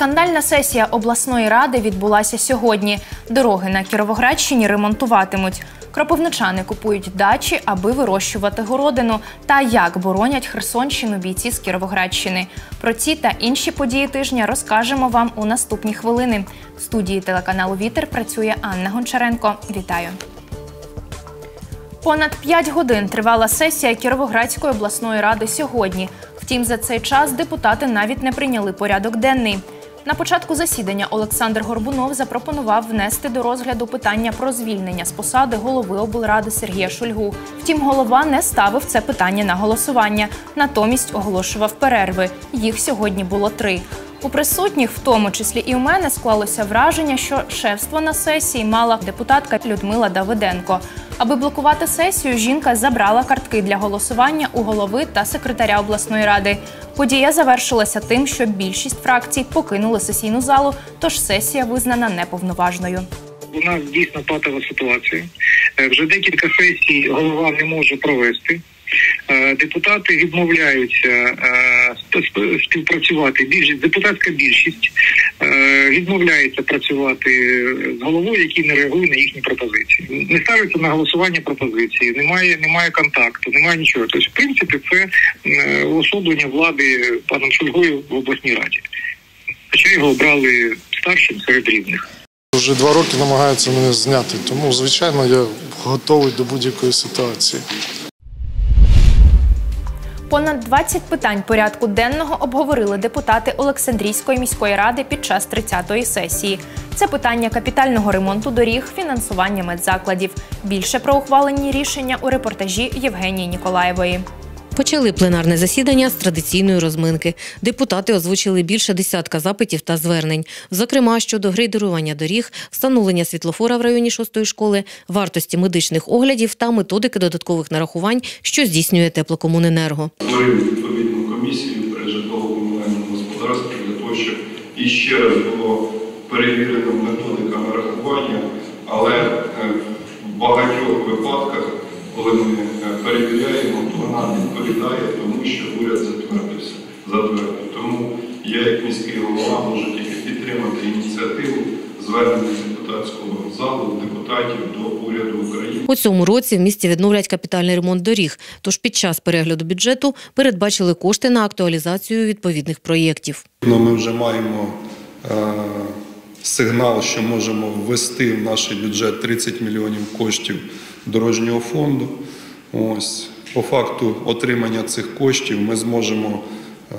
Скандальна сесія обласної ради відбулася сьогодні. Дороги на Кіровоградщині ремонтуватимуть. Кропивничани купують дачі, аби вирощувати городину. Та як боронять Херсонщину бійці з Кіровоградщини. Про ці та інші події тижня розкажемо вам у наступні хвилини. В студії телеканалу Вітер працює Анна Гончаренко. Вітаю. Понад 5 годин тривала сесія Кіровоградської обласної ради сьогодні. Втім, за цей час депутати навіть не прийняли порядок денний. На початку засідання Олександр Горбунов запропонував внести до розгляду питання про звільнення з посади голови облради Сергія Шульгу. Втім, голова не ставив це питання на голосування, натомість оголошував перерви. Їх сьогодні було три. У присутніх, в тому числі і у мене, склалося враження, що шефство на сесії мала депутатка Людмила Давиденко. Аби блокувати сесію, жінка забрала картки для голосування у голови та секретаря обласної ради. Подія завершилася тим, що більшість фракцій покинули сесійну залу, тож сесія визнана неповноважною. У нас дійсно патова ситуація. Е, Вже декілька сесій голова не може провести. Е, Депутати відмовляються е, сп- сп- співпрацювати. Більшість депутатська більшість е, відмовляється працювати з головою, який не реагує на їхні пропозиції. Не ставиться на голосування пропозиції, немає, немає контакту, немає нічого. Тобто, в принципі, це уособлення влади паном Шульгою в обласній раді. Хоча його обрали старшим серед рівних. Вже два роки намагаються мене зняти, тому звичайно я готовий до будь-якої ситуації. Понад 20 питань порядку денного обговорили депутати Олександрійської міської ради під час 30-ї сесії. Це питання капітального ремонту доріг, фінансування медзакладів. Більше про ухвалені рішення у репортажі Євгенії Ніколаєвої. Почали пленарне засідання з традиційної розминки. Депутати озвучили більше десятка запитів та звернень, зокрема щодо грейдерування доріг, встановлення світлофора в районі шостої школи, вартості медичних оглядів та методики додаткових нарахувань, що здійснює теплокомуненерго. створив відповідну комісію при житлово-комунальному господарстві для того, щоб іще раз було перевірено методика нарахування, але е, в багатьох випадках, коли ми перевіряємо, то вона відповідає тому, що уряд затвердився. затвердив. Тому я, як міський голова, можу тільки підтримати ініціативу звернення депутатського залу, депутатів до уряду України. У цьому році в місті відновлять капітальний ремонт доріг. Тож під час перегляду бюджету передбачили кошти на актуалізацію відповідних проєктів. Ну, Ми вже маємо е, сигнал, що можемо ввести в наш бюджет 30 мільйонів коштів дорожнього фонду. Ось. По факту отримання цих коштів ми зможемо е,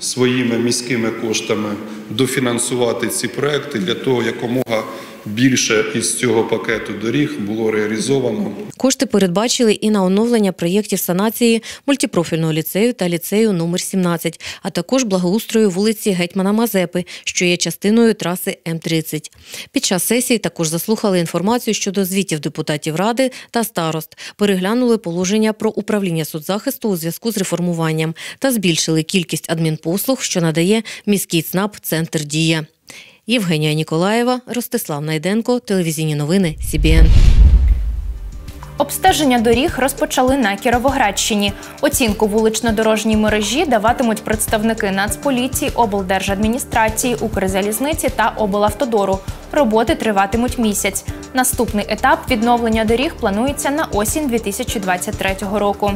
своїми міськими коштами дофінансувати ці проекти для того, якомога більше із цього пакету доріг було реалізовано Кошти передбачили і на оновлення проєктів санації мультипрофільного ліцею та ліцею номер 17, а також благоустрою вулиці Гетьмана Мазепи, що є частиною траси М-30. Під час сесії також заслухали інформацію щодо звітів депутатів ради та старост, переглянули положення про управління соцзахисту у зв'язку з реформуванням та збільшили кількість адмінпослуг, що надає міський ЦНАП Центр Дія. Євгенія Ніколаєва, Ростислав Найденко, телевізійні новини СІБІН. Обстеження доріг розпочали на Кіровоградщині. Оцінку вулично-дорожній мережі даватимуть представники Нацполіції, облдержадміністрації, Укрзалізниці та облавтодору. Роботи триватимуть місяць. Наступний етап відновлення доріг планується на осінь 2023 року.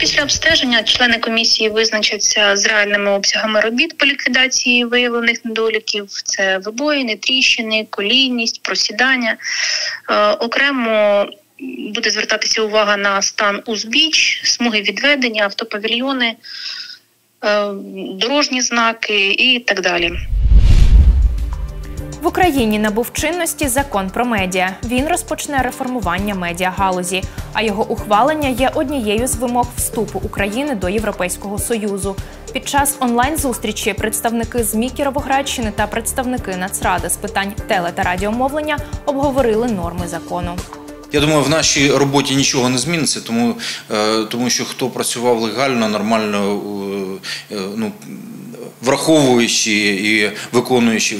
Після обстеження члени комісії визначаться з реальними обсягами робіт по ліквідації виявлених недоліків: це вибоїни, тріщини, колійність, просідання. Е, окремо буде звертатися увага на стан узбіч, смуги відведення, автопавільйони, е, дорожні знаки і так далі. В Україні набув чинності закон про медіа. Він розпочне реформування медіагалузі, а його ухвалення є однією з вимог вступу України до Європейського союзу. Під час онлайн-зустрічі представники ЗМІ Кіровоградщини та представники Нацради з питань теле та радіомовлення обговорили норми закону. Я думаю, в нашій роботі нічого не зміниться, тому, е, тому що хто працював легально, нормально, е, ну, враховуючи і виконуючи е,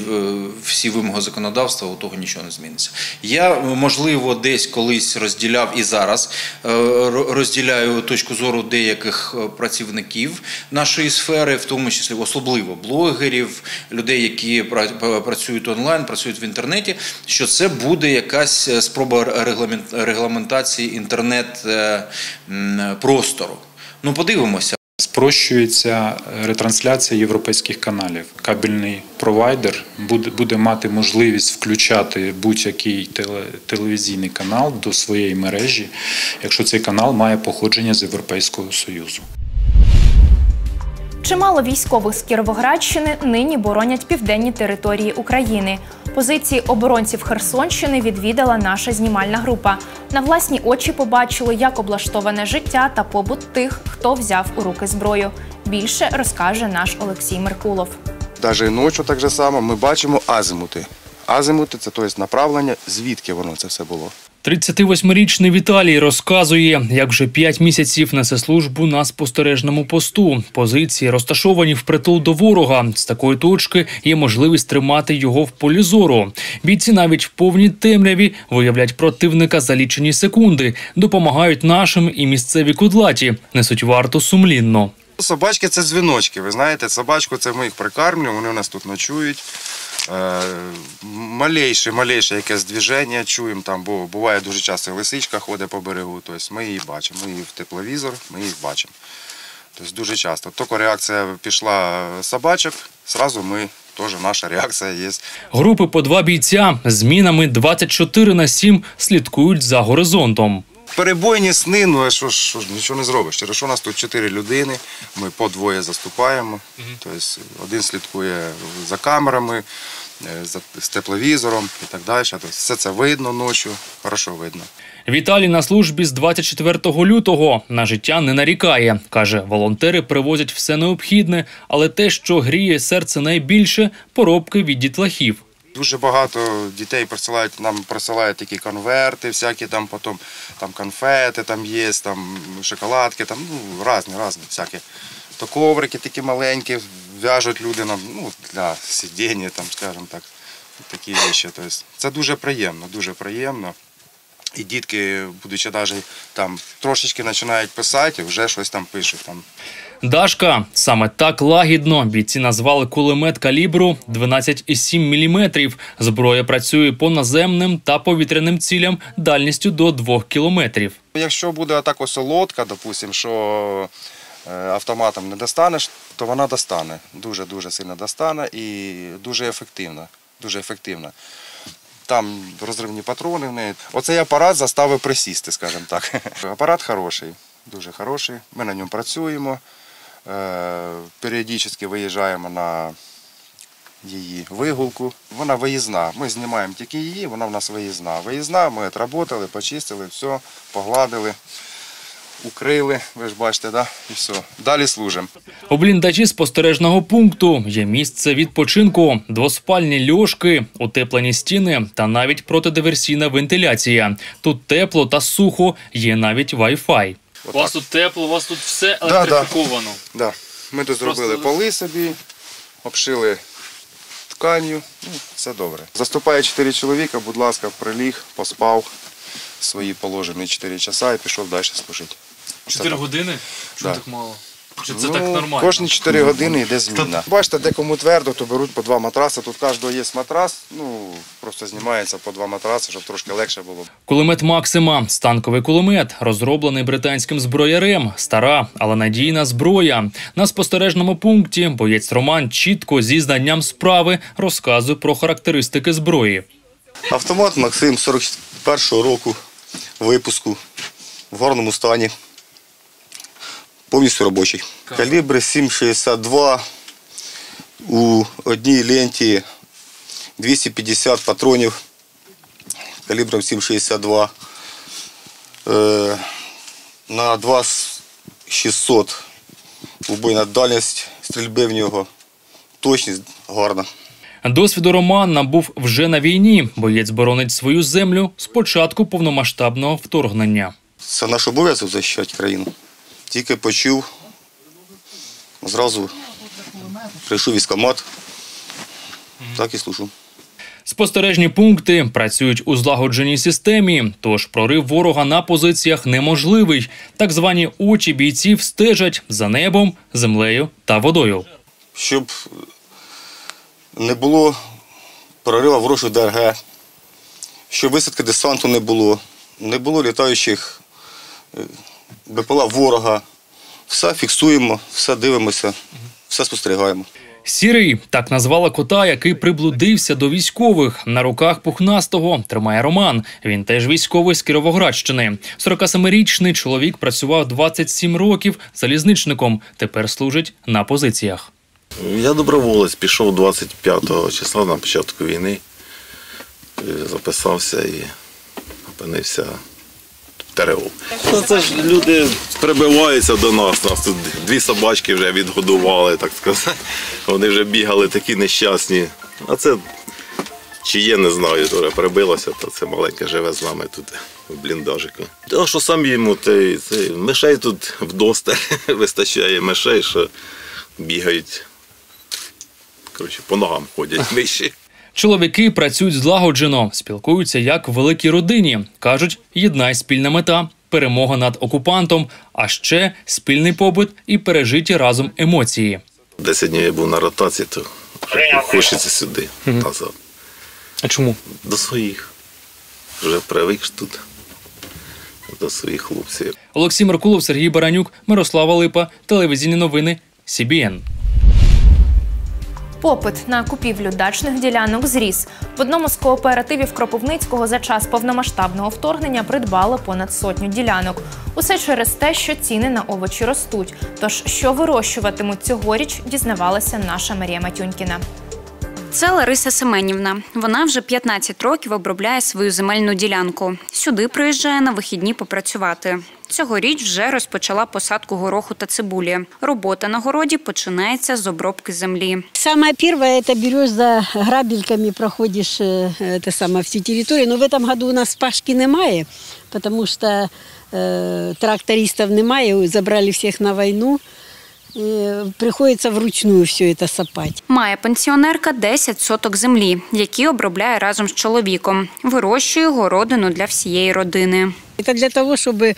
всі вимоги законодавства, у того нічого не зміниться. Я, можливо, десь колись розділяв і зараз е, розділяю точку зору деяких е, працівників нашої сфери, в тому числі особливо блогерів, людей, які працюють онлайн, працюють в інтернеті, що це буде якась спроба регламентації інтернет-простору. Ну, подивимося. Спрощується е, ретрансляція європейських каналів. Кабельний провайдер буде, буде мати можливість включати будь-який теле, телевізійний канал до своєї мережі, якщо цей канал має походження з Європейського Союзу. Чимало військових з Кіровоградщини нині боронять південні території України. Позиції оборонців Херсонщини відвідала наша знімальна група. На власні очі побачили, як облаштоване життя та побут тих, хто взяв у руки зброю. Більше розкаже наш Олексій Меркулов. Навіть ночі так же само ми бачимо азимути. Азимути це тобто направлення, звідки воно це все було. 38-річний Віталій розказує, як вже 5 місяців несе службу на спостережному посту. Позиції розташовані впритул до ворога. З такої точки є можливість тримати його в полі зору. Бійці навіть в повній темряві виявлять противника за лічені секунди, допомагають нашим і місцеві кудлаті, несуть варту сумлінно. Собачки це дзвіночки. Ви знаєте, собачку це ми їх прикармлюємо, вони у нас тут ночують. Малейше, малейше якесь движення чуємо там, бо буває дуже часто лисичка ходить по берегу. Тобто ми її бачимо. Ми її в тепловізор, ми їх бачимо. Тобто дуже часто. Тільки реакція пішла собачок, зразу ми теж наша реакція є. Групи по два бійця змінами 24 на 7 слідкують за горизонтом. Перебойні сни, ну що ж, що ж нічого не зробиш. Через що у нас тут чотири людини, ми по двоє заступаємо. Тобто один слідкує за камерами, з тепловізором і так далі. Тобто все це видно ночі, хорошо видно. Віталій на службі з 24 лютого на життя не нарікає. каже, волонтери привозять все необхідне, але те, що гріє серце найбільше поробки від дітлахів. Дуже багато дітей присилають нам присилають такі конверти, всякі там потім там конфети, там є, там шоколадки, там ну різні, різні всякі. То коврики такі маленькі, в'яжуть люди нам ну, для сидіння, там, скажімо так, такі речі. Тобто, це дуже приємно, дуже приємно. І дітки, будучи навіть там трошечки починають писати, вже щось там пишуть. Там. Дашка саме так лагідно бійці назвали кулемет калібру 12,7 мм. Зброя працює по наземним та повітряним цілям дальністю до 2 кілометрів. Якщо буде така солодка, допустим, що автоматом не достанеш, то вона достане. Дуже-дуже сильно достане і дуже ефективна. Дуже ефективна. Там розривні патрони в неї. Оцей апарат заставив присісти, скажімо так. Апарат хороший, дуже хороший. Ми на ньому працюємо. Е, Періодично виїжджаємо на її вигулку. Вона виїзна. Ми знімаємо тільки її, вона в нас виїзна. Виїзна, ми отработали, почистили, все, погладили, укрили, ви ж бачите, да? і все. Далі служимо. У бліндажі спостережного пункту є місце відпочинку, двоспальні льошки, утеплені стіни та навіть протидиверсійна вентиляція. Тут тепло та сухо, є навіть Wi-Fi. У вас тут тепло, у вас тут все Да, да. Да. Ми тут зробили поли собі, обшили тканью, ну, все добре. Заступає 4 чоловіка, будь ласка, приліг, поспав свої положені 4 часа і пішов далі служити. Це так. години? Да. мало? Чи ну, Кожні 4 години йде зміна. Бачите, де кому твердо, то беруть по два матраси. Тут кожного є матрас, ну просто знімається по два матраси, щоб трошки легше було. Кулемет Максима станковий кулемет, розроблений британським зброярем. Стара, але надійна зброя. На спостережному пункті боєць Роман чітко зі знанням справи розказує про характеристики зброї. Автомат Максим 41-го року випуску в гарному стані. Повністю робочий. Калібр 7,62 у одній ленті 250 патронів калібром 7,62. Е, на 2,600 убойна дальність стрільби в нього. Точність гарна. Досвіду Роман набув вже на війні. Боєць боронить свою землю з початку повномасштабного вторгнення. Це наш обов'язок захищати країну. Тільки почув, зразу прийшов військомат, так і служу. Спостережні пункти працюють у злагодженій системі, тож прорив ворога на позиціях неможливий. Так звані очі бійців стежать за небом, землею та водою. Щоб не було прориву ворожої ДРГ, щоб висадки десанту не було, не було літаючих е, БПЛА ворога. Все фіксуємо, все дивимося, все спостерігаємо. Сірий так назвала кота, який приблудився до військових. На руках пухнастого тримає Роман. Він теж військовий з Кіровоградщини. 47-річний чоловік працював 27 років залізничником. Тепер служить на позиціях. Я доброволець, пішов 25 числа на початку війни, е, записався і опинився ТРО. Ну, це ж люди прибиваються до нас. Нас тут дві собачки вже відгодували, так сказати. Вони вже бігали такі нещасні. А це чи є, не знаю, теж прибилося, то це маленьке живе з нами тут в бліндажику. Те, що сам йому, те, це, мишей тут вдосталь вистачає мишей, що бігають. Коротше, по ногам ходять миші. Чоловіки працюють злагоджено, спілкуються як в великій родині. кажуть, єдна й спільна мета перемога над окупантом, а ще спільний побут і пережиті разом емоції. Десять днів я був на ротації, то хочеться сюди, назад. А чому? До своїх. Вже привик тут. До своїх хлопців. Олексій Меркулов, Сергій Баранюк, Мирослава Липа, телевізійні новини, СІБІН. Попит на купівлю дачних ділянок зріс. В одному з кооперативів Кропивницького за час повномасштабного вторгнення придбало понад сотню ділянок. Усе через те, що ціни на овочі ростуть. Тож, що вирощуватимуть цьогоріч, дізнавалася наша Марія Матюнькіна. Це Лариса Семенівна. Вона вже 15 років обробляє свою земельну ділянку. Сюди приїжджає на вихідні попрацювати. Цьогоріч вже розпочала посадку гороху та цибулі. Робота на городі починається з обробки землі. Самое первое, это берешь за грабельками, проходишь э, это самое, всю территорию. Но в этом году у нас пашки немає, потому что э, трактористов немає, забрали всех на войну. И приходится вручную все это сапать. Має пенсіонерка 10 соток землі, які обробляє разом з чоловіком. Вирощує городину для всієї родини. Это для того, чтобы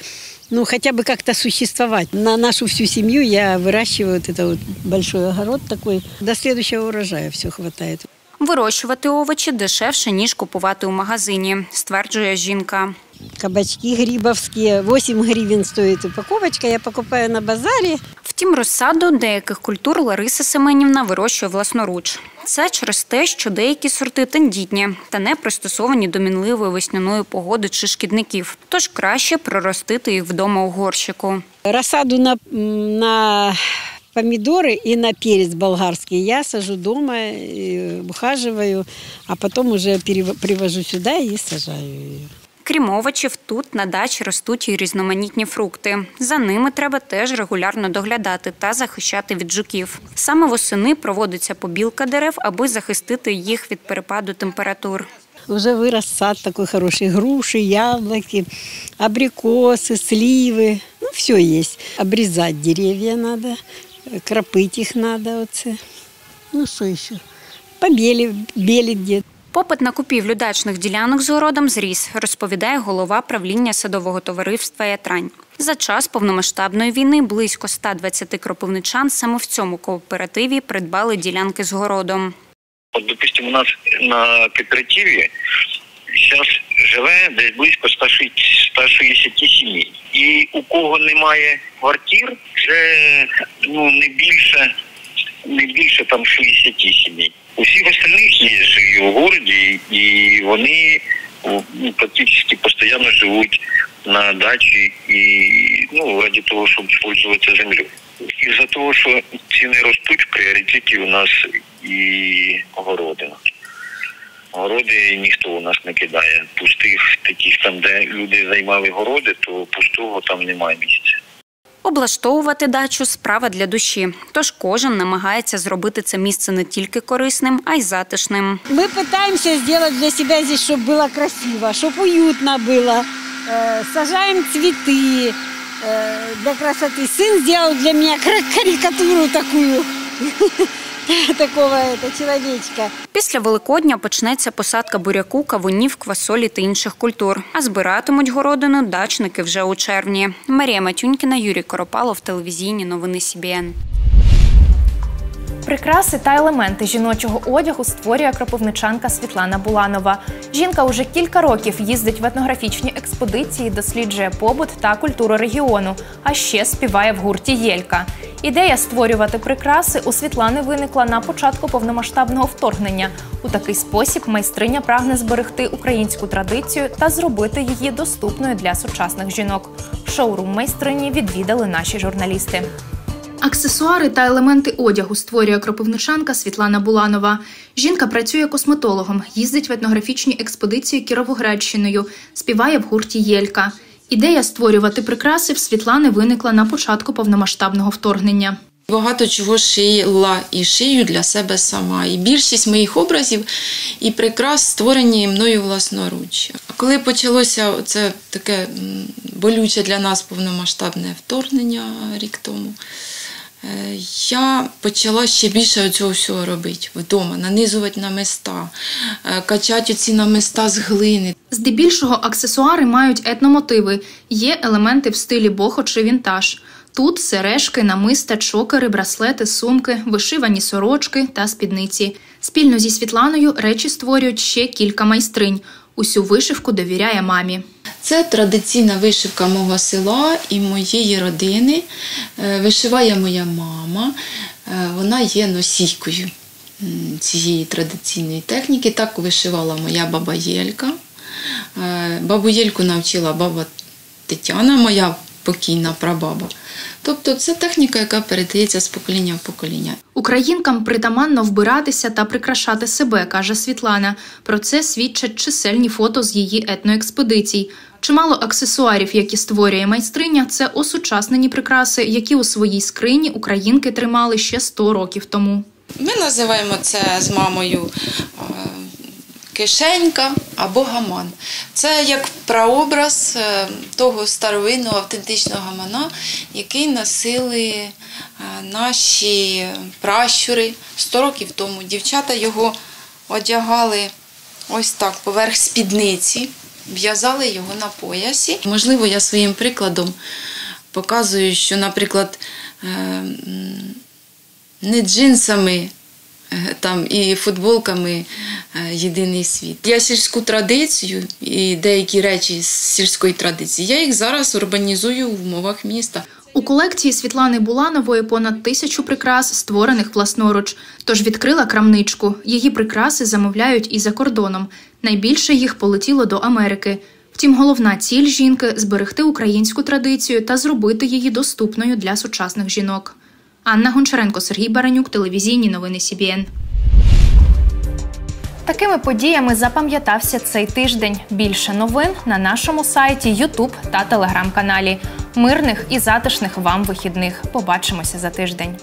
ну, хотя бы как-то существовать. На нашу всю семью я выращиваю вот это вот большой огород такой. До следующего урожая все хватает. Вирощувати овочі дешевше, ніж купувати у магазині, стверджує жінка. Кабачки грибовские, 8 гривен стоит упаковочка, я покупаю на базаре. Втім, розсаду деяких культур Лариса Семенівна вирощує власноруч. Це через те, що деякі сорти тендітні та не пристосовані до мінливої весняної погоди чи шкідників. Тож краще проростити їх вдома у горщику. Рассаду на, на помидоры и на перец болгарский я сажу дома, и ухаживаю, а потом уже перев- привожу сюда и сажаю ее. Крім овочів, тут на дачі ростуть і різноманітні фрукти. За ними треба теж регулярно доглядати та захищати від жуків. Саме восени проводиться побілка дерев, аби захистити їх від перепаду температур. Уже вырос сад такой хороший, груши, яблоки, абрикосы, сливы, ну все есть. Обрезать деревья надо, кропить их надо. Вот. це. Ну что еще? Побели, белить где Попит на купівлю дачних ділянок з городом зріс, розповідає голова правління садового товариства Ятрань. За час повномасштабної війни близько 120 кропивничан саме в цьому кооперативі придбали ділянки з городом. От, допустим, у нас на кооперативі зараз живе десь близько 160 160 сімей. І у кого немає квартир, це ну не більше, не більше там 60 сімей. У всіх остальних є живі у городі, і вони ну, практично постійно живуть на дачі і ну раді того, щоб пользуватися землею. Із-за того, що ціни ростуть, в пріоритеті у нас і городина. Городи ніхто у нас не кидає. Пустих таких там, де люди займали городи, то пустого там немає місця. Облаштовувати дачу справа для душі. Тож кожен намагається зробити це місце не тільки корисним, а й затишним. Мы пытаемся сделать для себя здесь, чтобы было красиво, чтобы уютно было. Э, Сажаем цветы э, для красоты. Сын сделал для меня кар- карикатуру такую, такого это, человечка. Після Великодня почнеться посадка буряку, кавунів, квасолі та інших культур. А збиратимуть городину дачники вже у червні. Марія Матюнькіна, Юрій Коропалов, телевізійні новини СІБІН. Прикраси та елементи жіночого одягу створює кропивничанка Світлана Буланова. Жінка уже кілька років їздить в етнографічні експедиції, досліджує побут та культуру регіону, а ще співає в гурті Єлька. Ідея створювати прикраси у Світлани виникла на початку повномасштабного вторгнення. У такий спосіб майстриня прагне зберегти українську традицію та зробити її доступною для сучасних жінок. Шоурум майстрині відвідали наші журналісти. Аксесуари та елементи одягу створює кропивничанка Світлана Буланова. Жінка працює косметологом, їздить в етнографічні експедиції Кіровоградщиною, співає в гурті Єлька. Ідея створювати прикраси в Світлани виникла на початку повномасштабного вторгнення. Багато чого шила і шию для себе сама. І більшість моїх образів і прикрас створені мною власноруч. Коли почалося це таке болюче для нас повномасштабне вторгнення рік тому, я почала ще більше цього всього робити вдома, нанизувати намиста, е, качати ці намиста з глини. Здебільшого аксесуари мають етномотиви. Є елементи в стилі бохо чи вінтаж. Тут сережки, намиста, чокери, браслети, сумки, вишивані сорочки та спідниці. Спільно зі Світланою речі створюють ще кілька майстринь. Усю вишивку довіряє мамі. Це традиційна вишивка мого села і моєї родини. Е, Вишиває моя мама. Е, Вона є носійкою цієї традиційної техніки. Так вишивала моя баба Єлька. Е, Бабу Єльку навчила баба Тетяна, моя покійна прабаба. Тобто це техніка, яка передається з покоління в покоління. Українкам притаманно вбиратися та прикрашати себе, каже Світлана. Про це свідчать чисельні фото з її етноекспедицій. Чимало аксесуарів, які створює майстриня, це осучаснені прикраси, які у своїй скрині українки тримали ще 100 років тому. Ми називаємо це з мамою е, кишенька або гаман. Це як прообраз е, того старовинного автентичного гамана, який носили е, наші пращури 100 років тому. Дівчата його одягали ось так поверх спідниці, в'язали його на поясі. Можливо, я своїм прикладом показую, що, наприклад, е, не джинсами там, і футболками е, єдиний світ. Я сільську традицію і деякі речі з сільської традиції, я їх зараз урбанізую в умовах міста. У колекції Світлани Буланової понад тисячу прикрас, створених власноруч. Тож відкрила крамничку. Її прикраси замовляють і за кордоном. Найбільше їх полетіло до Америки. Втім, головна ціль жінки зберегти українську традицію та зробити її доступною для сучасних жінок. Анна Гончаренко, Сергій Баранюк, телевізійні новини СІБІН. Такими подіями запам'ятався цей тиждень. Більше новин на нашому сайті, Ютуб та телеграм-каналі. Мирних і затишних вам вихідних. Побачимося за тиждень.